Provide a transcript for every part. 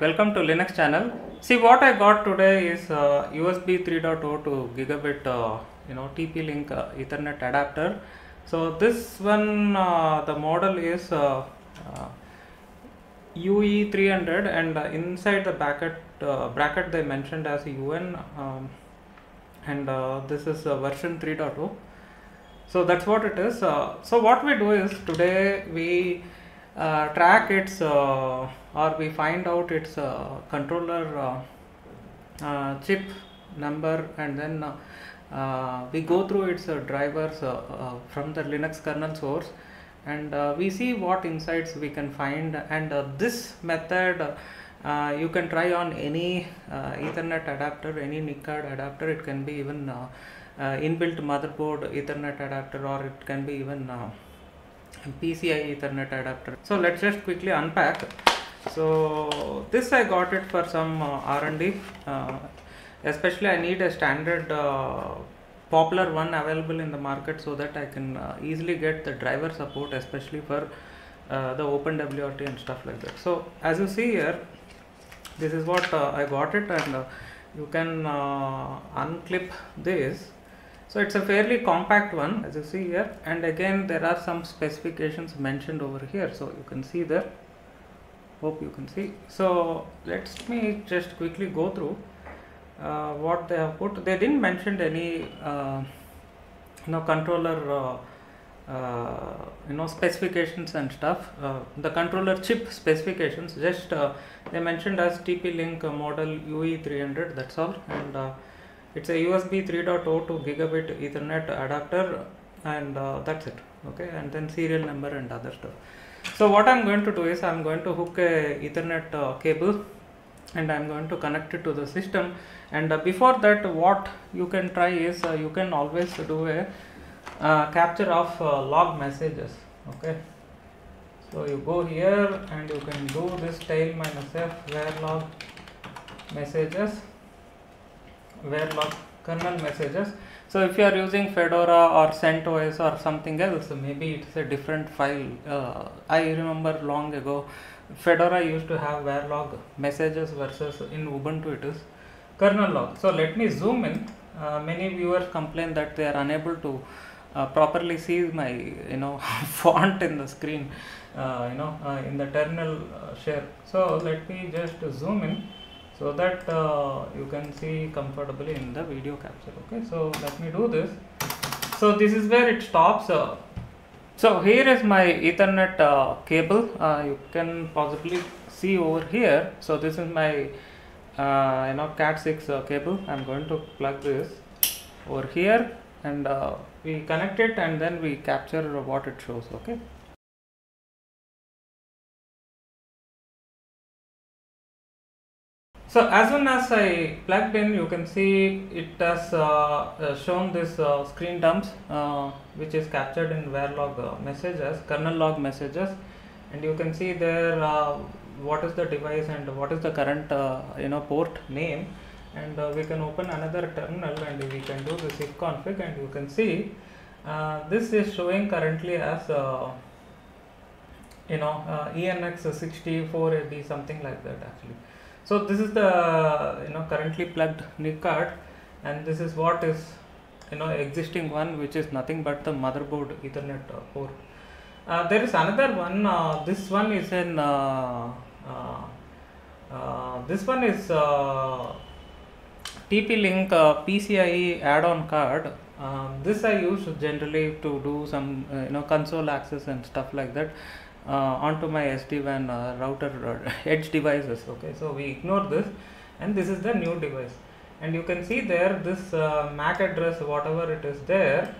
welcome to Linux channel. See what I got today is uh, USB 3.0 to gigabit, uh, you know, TP-Link uh, Ethernet adapter. So this one, uh, the model is uh, uh, UE300 and uh, inside the bracket, uh, bracket they mentioned as UN um, and uh, this is uh, version 3.0 so that's what it is uh, so what we do is today we uh, track its uh, or we find out its uh, controller uh, uh, chip number and then uh, uh, we go through its uh, drivers uh, uh, from the linux kernel source and uh, we see what insights we can find and uh, this method uh, you can try on any uh, ethernet adapter any nic card adapter. It can be even uh, uh, inbuilt motherboard ethernet adapter or it can be even uh, PCI Ethernet adapter. So let's just quickly unpack. So this I got it for some uh, R&D. Uh, especially I need a standard uh, popular one available in the market so that I can uh, easily get the driver support, especially for uh, the OpenWRT and stuff like that. So as you see here, this is what uh, I got it and you can unclip this so it's a fairly compact one as you see here. And again there are some specifications mentioned over here. So you can see there. Hope you can see. So let me just quickly go through uh, what they have put. They didn't mention any uh, you know controller uh, uh, you know specifications and stuff. Uh, the controller chip specifications. Just uh, they mentioned as TP-Link model UE300 that's all. And it's a USB 3.0 to gigabit Ethernet adapter and uh, that's it okay? And then serial number and other stuff. So what I'm going to do is I'm going to hook a Ethernet uh, cable and I'm going to connect it to the system. And uh, before that what you can try is uh, you can always do a uh, capture of uh, log messages okay? So you go here and you can do this tail minus f var log messages var log kernel messages. So if you are using fedora or centos or something else maybe it's a different file. Uh, i remember long ago fedora used to have var log messages versus in ubuntu it is kernel log. So let me zoom in. Uh, many viewers complain that they are unable to uh, properly see my you know font in the screen uh, you know uh, in the terminal uh, share. So let me just zoom in so that uh, you can see comfortably in the video capture okay? So let me do this. So this is where it stops uh, so here is my ethernet uh, cable. Uh, you can possibly see over here. So this is my uh, you know cat 6 uh, cable. I'm going to plug this over here and we connect it and then we capture what it shows okay So as soon as I plugged in, you can see it has uh, uh, shown this uh, screen dumps, uh, which is captured in var log uh, messages, kernel log messages, and you can see there uh, what is the device and what is the current you know port name, and we can open another terminal and we can do if config, and you can see this is showing currently as you know uh, ENX 64AB something like that actually. So this is the you know currently plugged NIC card and this is what is you know existing one which is nothing but the motherboard Ethernet uh, port. Uh, there is another one. Uh, this one is in. Uh, uh, uh, this one is uh, TP-Link uh, PCIe add-on card. Um, this I use generally to do some uh, you know console access and stuff like that uh, onto my SD-WAN uh, router uh, edge devices. Okay, so we ignore this, and this is the new device, and you can see there this uh, MAC address, whatever it is there,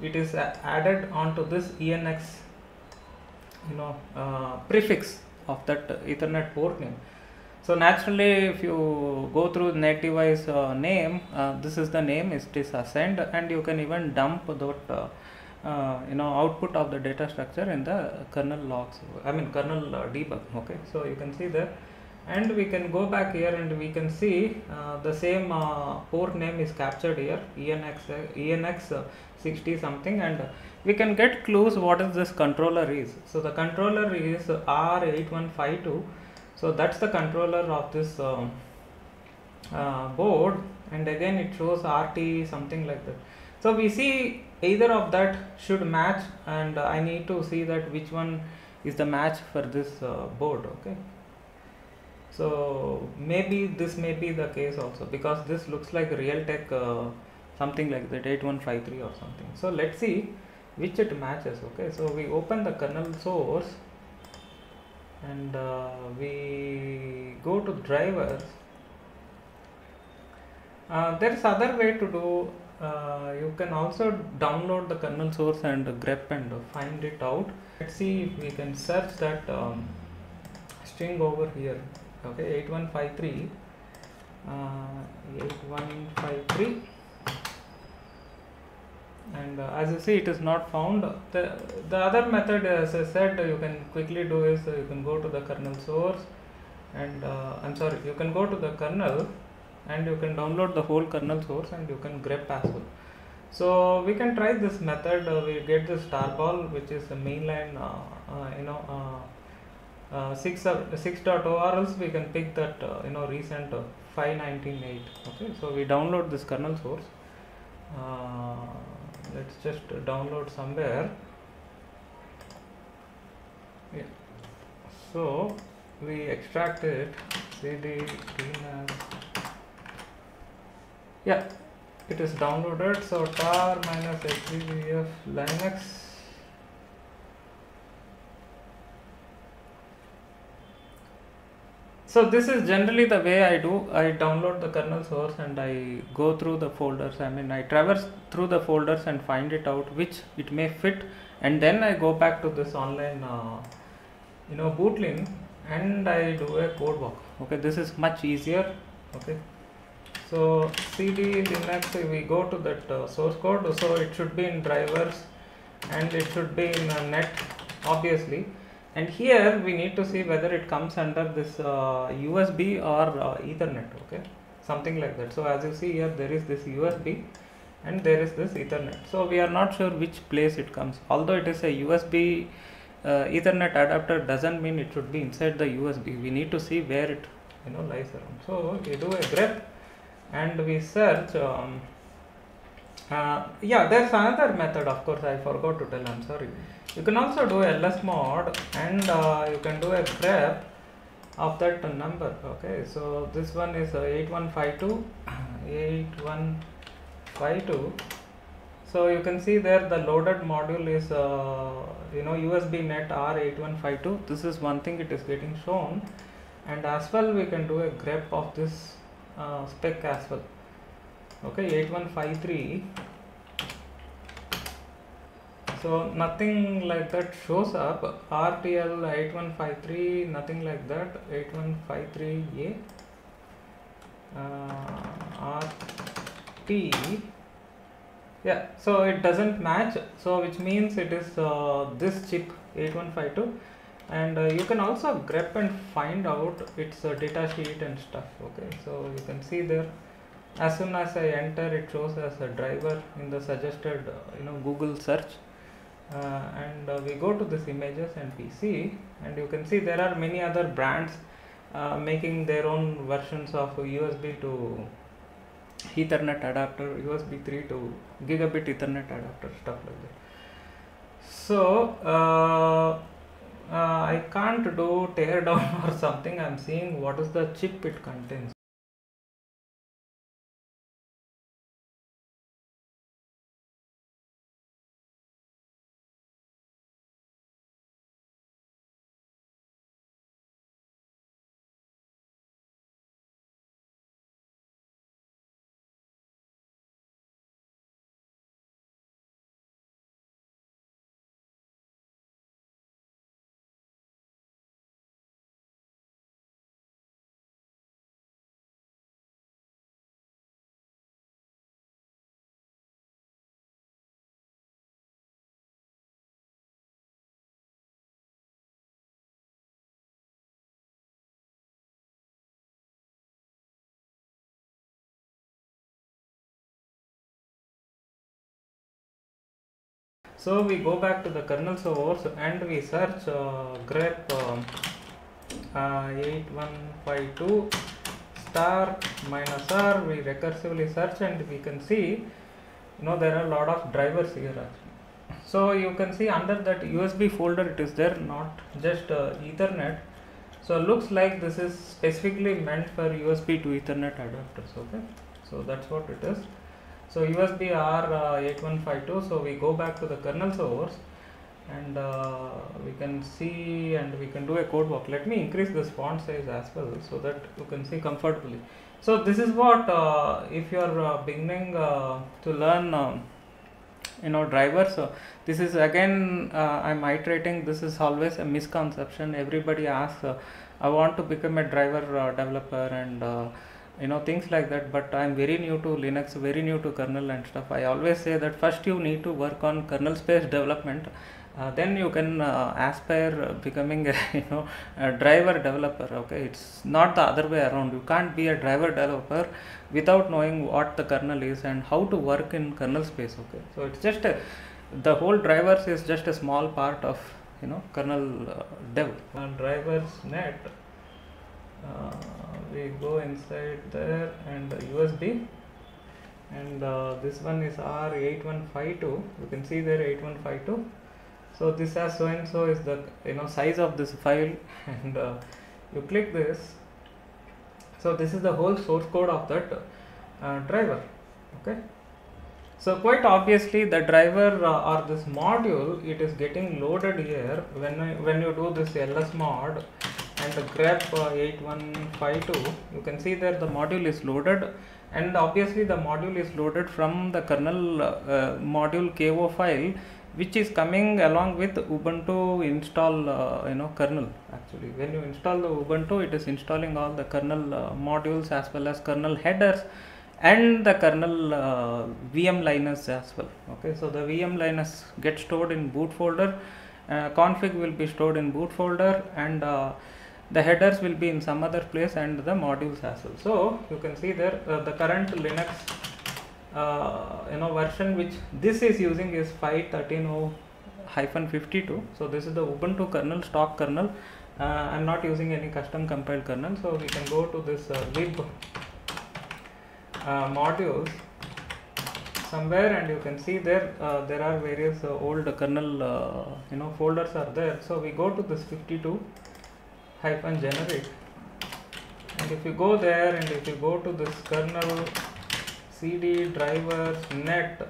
it is added onto this ENX, you know, uh, prefix of that Ethernet port name. So naturally, if you go through net device uh, name, uh, this is the name. It is assigned, and you can even dump that uh, uh, you know output of the data structure in the kernel logs. I mean kernel uh, debug. Okay, so you can see there, and we can go back here and we can see uh, the same uh, port name is captured here. ENX ENX uh, 60 something, and we can get clues what is this controller is. So the controller is R8152 so that's the controller of this um, uh, board and again it shows RT something like that so we see either of that should match and I need to see that which one is the match for this uh, board okay? So maybe this may be the case also because this looks like Realtek uh, something like that 8153 or something. So let's see which it matches okay? So we open the kernel source and uh, we go to drivers. Uh, there is other way to do uh, you can also download the kernel source and grep and find it out. Let's see if we can search that um, string over here. Okay 8153 uh, 8153 and uh, as you see it is not found. The the other method as i said you can quickly do is uh, you can go to the kernel source. And uh, i'm sorry you can go to the kernel and you can download the whole kernel source and you can grep as well so we can try this method. Uh, we get this tarball which is a mainline uh, uh, you know uh, uh, 6 uh, 6.0 or else we can pick that uh, you know recent uh, 5198 okay so we download this kernel source. Uh, let's just download somewhere. Yeah. So we extract it. Cd dnas yeah. It is downloaded so tar minus xgbf linux. So this is generally the way i do. I download the kernel source and i go through the folders. I mean i traverse through the folders and find it out which it may fit. And then i go back to this online uh, you know bootlin and i do a code walk. Okay this is much easier. Okay so cd linux we go to that uh, source code. So it should be in drivers and it should be in uh, net obviously. And here we need to see whether it comes under this uh, USB or uh, Ethernet okay? Something like that. So as you see here there is this USB and there is this Ethernet. So we are not sure which place it comes. Although it is a USB uh, Ethernet adapter doesn't mean it should be inside the USB we need to see where it you know lies around. So we do a grep and we search um, uh, yeah there's another method of course I forgot to tell I'm sorry. You can also do ls mod and uh, you can do a grep of that number okay? So this one is uh, 8152 8152 so you can see there the loaded module is uh, you know usb net r8152 this is one thing it is getting shown. And as well we can do a grep of this uh, spec as well okay 8153 so nothing like that shows up. Rtl 8153 nothing like that. 8153a uh, rt yeah so it doesn't match. So which means it is uh, this chip 8152 and uh, you can also grep and find out its uh, data sheet and stuff okay? So you can see there. As soon as I enter it shows as a driver in the suggested uh, you know Google search. Uh, and uh, we go to this images and we see and you can see there are many other brands making their own versions of USB to Ethernet adapter USB 3 to gigabit Ethernet adapter stuff like that. So uh, uh, I can't do tear down or something. I'm seeing what is the chip it contains so we go back to the kernel source and we search uh, grep um, uh, 8152 star minus r. We recursively search and we can see you know there are a lot of drivers here so you can see under that usb folder it is there not just uh, ethernet. So looks like this is specifically meant for usb to ethernet adapters okay? So that's what it is so usb r uh, 8152 so we go back to the kernel source and uh, we can see and we can do a code walk. Let me increase this font size as well so that you can see comfortably. So this is what uh, if you are uh, beginning uh, to learn um, you know drivers so this is again uh, i'm iterating. This is always a misconception. Everybody asks i want to become a driver developer and you know things like that. But i'm very new to linux very new to kernel and stuff. I always say that first you need to work on kernel space development. Uh, then you can uh, aspire becoming a you know a driver developer okay? It's not the other way around. You can't be a driver developer without knowing what the kernel is and how to work in kernel space okay? So it's just a the whole drivers is just a small part of you know kernel uh, dev. Uh, drivers net uh, we go inside there and usb and uh, this one is r8152 you can see there 8152 so this as so and so is the you know size of this file. And uh, you click this. So this is the whole source code of that uh, driver. Okay? So quite obviously the driver uh, or this module it is getting loaded here. When I, when you do this ls mod and the grep uh, 8152 you can see that the module is loaded. And obviously the module is loaded from the kernel uh, module ko file which is coming along with ubuntu install uh, you know kernel. Actually when you install the ubuntu it is installing all the kernel uh, modules as well as kernel headers and the kernel uh, vm linux as well. Okay so the vm linux gets stored in boot folder. Uh, config will be stored in boot folder and the headers will be in some other place and the modules as well. So you can see there uh, the current linux uh, you know version which this is using is 5.13.0 hyphen 52 so this is the ubuntu kernel stock kernel. Uh, i'm not using any custom compiled kernel. So we can go to this uh, lib uh, modules. Somewhere and you can see there uh, there are various uh, old kernel uh, you know folders are there. So we go to this 52 hyphen generic and if you go there and if you go to this kernel cd drivers net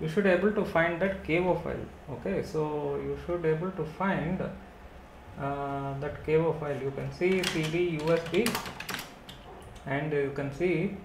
you should able to find that ko file. Okay so you should able to find uh, that ko file. You can see cd usb and you can see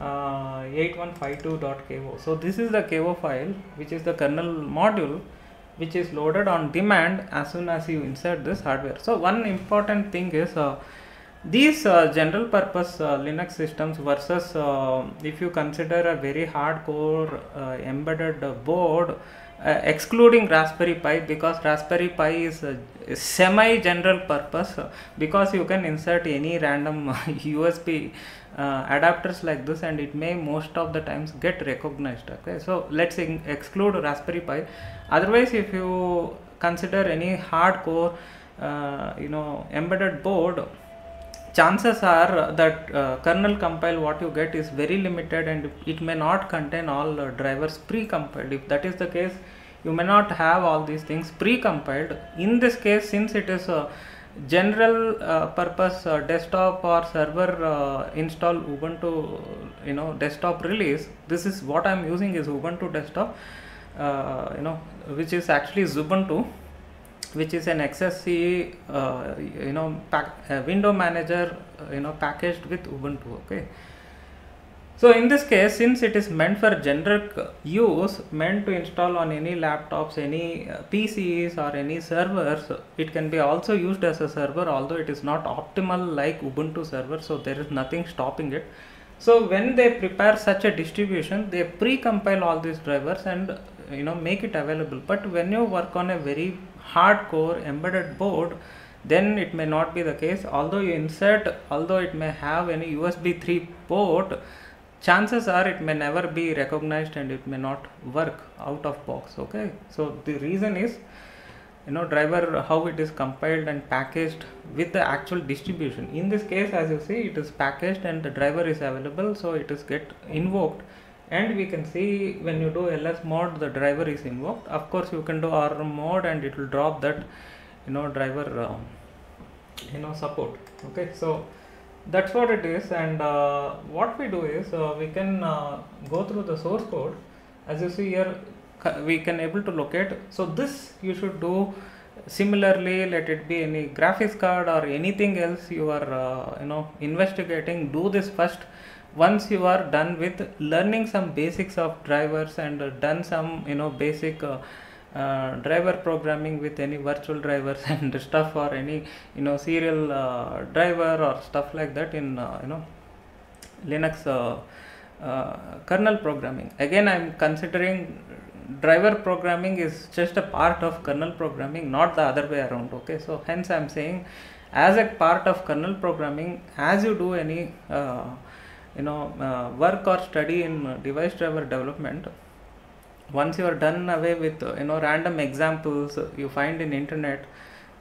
uh, 8152.ko so this is the ko file which is the kernel module which is loaded on demand as soon as you insert this hardware. So one important thing is uh, these uh, general purpose uh, linux systems versus uh, if you consider a very hardcore uh, embedded board uh, excluding raspberry pi because raspberry pi is a semi general purpose uh, because you can insert any random usb uh, adapters like this and it may most of the times get recognized okay? So let's exclude raspberry pi. Otherwise if you consider any hardcore uh, you know embedded board chances are that uh, kernel compile what you get is very limited and it may not contain all uh, drivers pre-compiled. If that is the case you may not have all these things pre-compiled. In this case since it is a general uh, purpose uh, desktop or server uh, install ubuntu you know desktop release this is what i'm using is ubuntu desktop uh, you know which is actually Ubuntu which is an XFCE uh, you know pack, uh, window manager uh, you know packaged with Ubuntu okay? So in this case since it is meant for generic use meant to install on any laptops any uh, PCs or any servers it can be also used as a server although it is not optimal like Ubuntu server so there is nothing stopping it. So when they prepare such a distribution they pre-compile all these drivers and you know make it available. But when you work on a very hardcore embedded board then it may not be the case. Although you insert although it may have any usb 3 port chances are it may never be recognized and it may not work out of box okay? So the reason is you know driver how it is compiled and packaged with the actual distribution. In this case as you see it is packaged and the driver is available so it is get invoked and we can see when you do ls mod the driver is invoked. Of course you can do rmmod and it will drop that you know driver uh, you know support. Okay so that's what it is. And uh, what we do is uh, we can uh, go through the source code. As you see here we can able to locate. So this you should do similarly. Let it be any graphics card or anything else you are uh, you know investigating. Do this first once you are done with learning some basics of drivers and uh, done some you know basic uh, uh, driver programming with any virtual drivers and stuff or any you know serial uh, driver or stuff like that in uh, you know linux uh, kernel programming. Again i'm considering driver programming is just a part of kernel programming not the other way around okay? So hence i'm saying as a part of kernel programming as you do any uh, you know uh, work or study in device driver development once you are done away with you know random examples you find in internet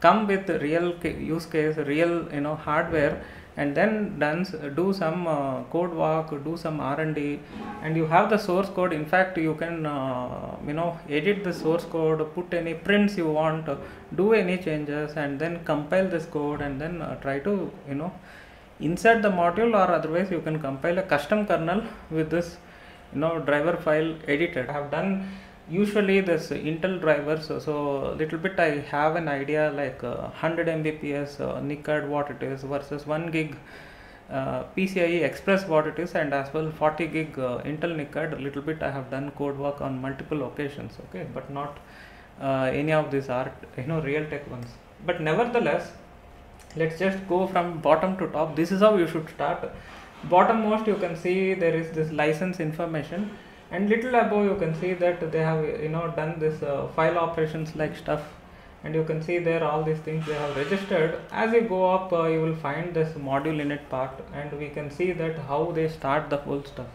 come with real use case real you know hardware and then done do some uh, code walk do some r&d and you have the source code. In fact you can uh, you know edit the source code put any prints you want do any changes and then compile this code and then uh, try to you know insert the module or otherwise you can compile a custom kernel with this you know driver file edited. I have done usually this intel drivers so, little bit i have an idea like uh, 100 mbps uh, NIC card what it is versus 1 gig uh, PCIe Express what it is and as well 40 gig uh, Intel NIC card little bit I have done code walk on multiple occasions okay but not uh, any of these are you know Realtek ones. But nevertheless let's just go from bottom to top. This is how you should start. Bottom most you can see there is this license information. And little above you can see that they have you know done this uh, file operations like stuff. And you can see there all these things they have registered. As you go up uh, you will find this module init part. And we can see that how they start the whole stuff.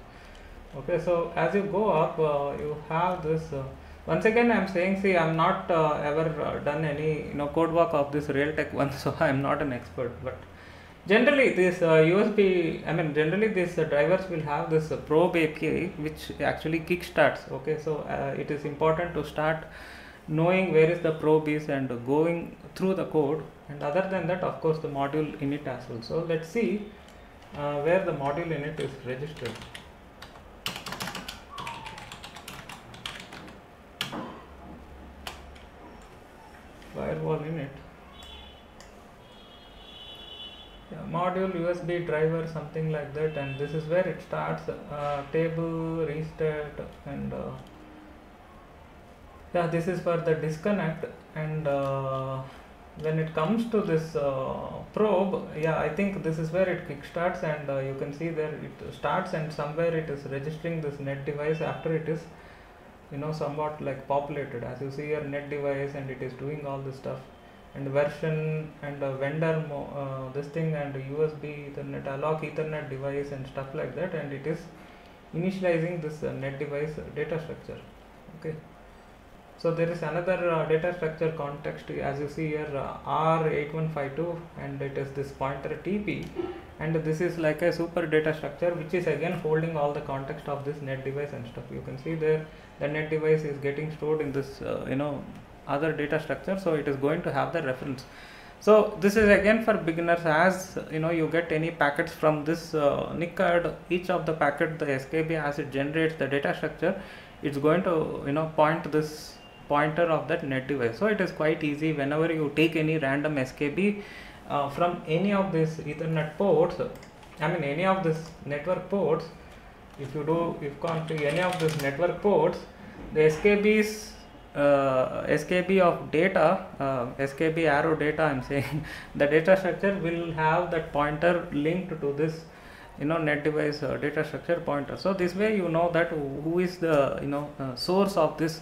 Okay so as you go up uh, you have this uh, once again i'm saying see i'm not uh, ever uh, done any you know code walk of this realtek one so i'm not an expert but generally this uh, usb i mean generally these uh, drivers will have this uh, probe api which actually kickstarts okay? So uh, it is important to start knowing where is the probe is and going through the code. And other than that of course the module init as well. So let's see where the module init is registered firewall init yeah, module USB driver something like that and this is where it starts. Uh, table restart and uh, yeah this is for the disconnect and uh, when it comes to this uh, probe yeah I think this is where it kickstarts and uh, you can see there it starts and somewhere it is registering this net device after it is you know somewhat like populated. As you see your net device and it is doing all this stuff. And version and a vendor uh, this thing and USB Ethernet alloc Ethernet device and stuff like that. And it is initializing this uh, net device data structure. Okay so there is another uh, data structure context. As you see here uh, R8152 and it is this pointer TP and this is like a super data structure which is again holding all the context of this net device and stuff. You can see there the net device is getting stored in this uh, you know other data structure. So it is going to have the reference. So this is again for beginners. As you know you get any packets from this uh, NIC card each of the packet the SKB as it generates the data structure it's going to you know point this pointer of that net device so it is quite easy whenever you take any random SKB uh, from any of these ethernet ports I mean any of this network ports if you do if to any of these network ports the SKBs uh, SKB of data, uh, SKB arrow data, I'm saying the data structure will have that pointer linked to this, you know, net device uh, data structure pointer. So this way you know that who is the you know uh, source of this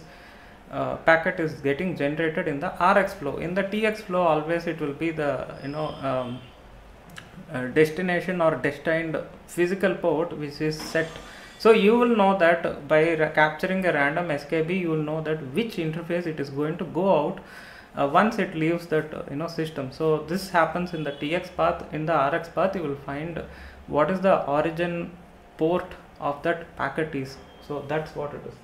uh, packet is getting generated in the RX flow. In the TX flow, always it will be the you know um, uh, destination or destined physical port which is set. So you will know that by capturing a random skb you will know that which interface it is going to go out uh, once it leaves that uh, you know system. So this happens in the tx path. In the rx path you will find what is the origin port of that packet is. So that's what it is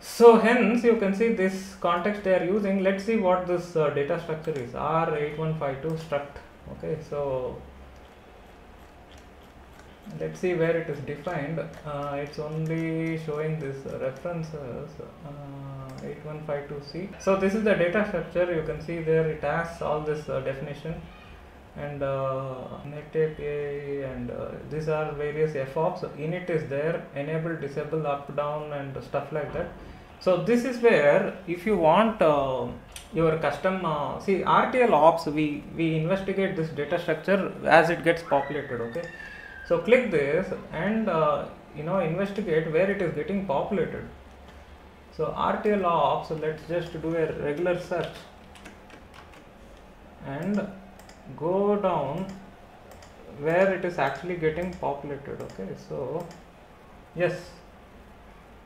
so hence you can see this context they are using. Let's see what this uh, data structure is. R8152 struct. Okay so let's see where it is defined. Uh, it's only showing this references uh, 8152c so this is the data structure. You can see there it has all this uh, definition and uh, net API and uh, these are various FOPs init is there enable disable up down and stuff like that. So this is where if you want uh, your custom uh, see RTL ops we we investigate this data structure as it gets populated okay? So click this and uh, you know investigate where it is getting populated. So RTL ops let's just do a regular search. And go down where it is actually getting populated okay? So yes.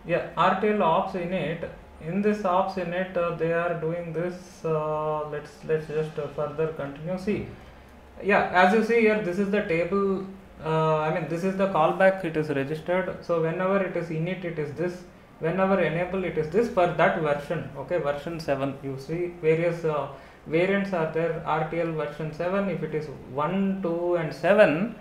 Yeah rtl ops init in this ops init uh, they are doing this uh, let's let's just uh, further continue. See yeah as you see here this is the table uh, i mean this is the callback. It is registered. So whenever it is init it is this. Whenever enable it is this for that version okay? Version 7 you see various uh, variants are there rtl version 7 if it is 1 2 and 7